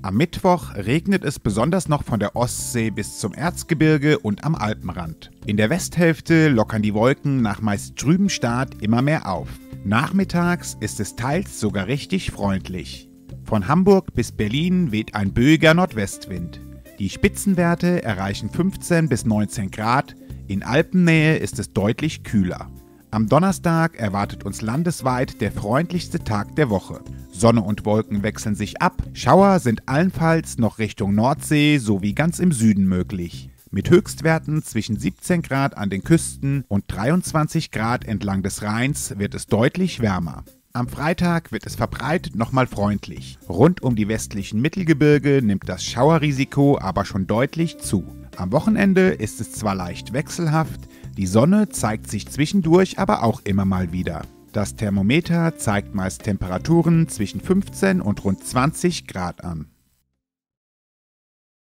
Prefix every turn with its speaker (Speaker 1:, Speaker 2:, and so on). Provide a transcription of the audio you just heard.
Speaker 1: Am Mittwoch regnet es besonders noch von der Ostsee bis zum Erzgebirge und am Alpenrand. In der Westhälfte lockern die Wolken nach meist trübem Start immer mehr auf. Nachmittags ist es teils sogar richtig freundlich. Von Hamburg bis Berlin weht ein böiger Nordwestwind. Die Spitzenwerte erreichen 15 bis 19 Grad, in Alpennähe ist es deutlich kühler. Am Donnerstag erwartet uns landesweit der freundlichste Tag der Woche. Sonne und Wolken wechseln sich ab, Schauer sind allenfalls noch Richtung Nordsee sowie ganz im Süden möglich. Mit Höchstwerten zwischen 17 Grad an den Küsten und 23 Grad entlang des Rheins wird es deutlich wärmer. Am Freitag wird es verbreitet nochmal freundlich. Rund um die westlichen Mittelgebirge nimmt das Schauerrisiko aber schon deutlich zu. Am Wochenende ist es zwar leicht wechselhaft, die Sonne zeigt sich zwischendurch aber auch immer mal wieder. Das Thermometer zeigt meist Temperaturen zwischen 15 und rund 20 Grad an.